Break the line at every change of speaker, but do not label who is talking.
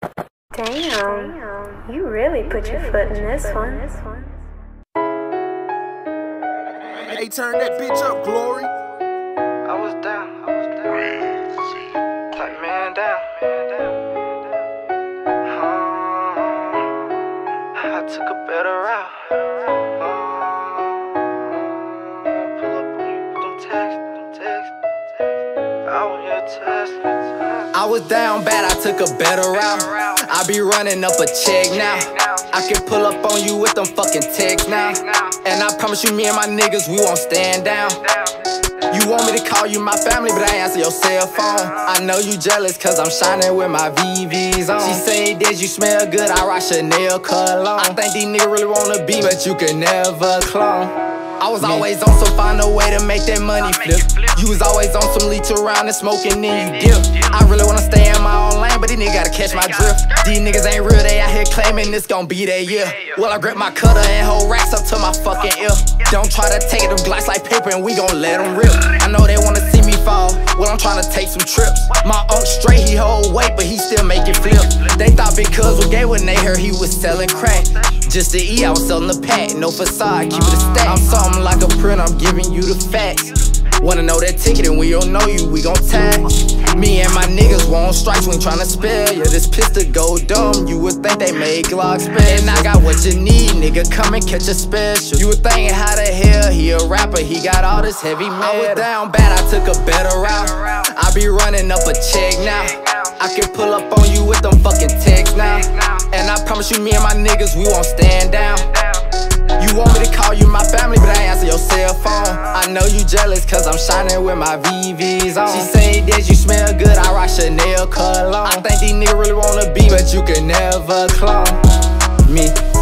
Damn, you really put your foot in this one.
Hey, turn that bitch up, Glory.
I was down, I was down. Like man down, man down, man down. Uh, I took a better route. Uh,
I was down bad, I took a better route. I be running up a check now. I can pull up on you with them fucking texts now. And I promise you, me and my niggas, we won't stand down. You want me to call you my family, but I answer your cell phone. I know you jealous, cause I'm shining with my VVs on. She say, Did you smell good? I rock Chanel cologne. I think these niggas really wanna be, but you can never clone. I was always on, so find a way to make that money flip. You was always on some leech around and smoking, then you dip. I really wanna stay in my own lane, but these niggas gotta catch my drift. These niggas ain't real, they out here claiming this gon' be their year. Well, I grip my cutter and hold racks up to my fucking ear. Don't try to take them glass like paper and we gon' let them rip. I know they wanna see me fall, well, I'm trying to take some trips. My unk straight, he hold weight, but he still make it flip. They thought because we gay when they heard he was selling crack. Just to eat, I was selling the pack, no facade, keep it a stack. I'm something like a print, I'm giving you the facts. Wanna know that ticket and we don't know you, we gon' tag. Me and my niggas won't strike, we ain't tryna spare ya. This pistol go dumb, you would think they made Glock spare. And I got what you need, nigga, come and catch a special. You were thinking how the hell he a rapper, he got all this heavy metal. I was down bad, I took a better route. I be running up a check now. I can pull up on you with them fucking texts now. And I promise you, me and my niggas, we won't stand down. You want me to call you my family, but I answer your cell phone. I know you jealous, cause I'm shining with my VVs on. She say, Did you smell good? I rock Chanel cologne. I think these niggas really wanna be, but you can never clone me.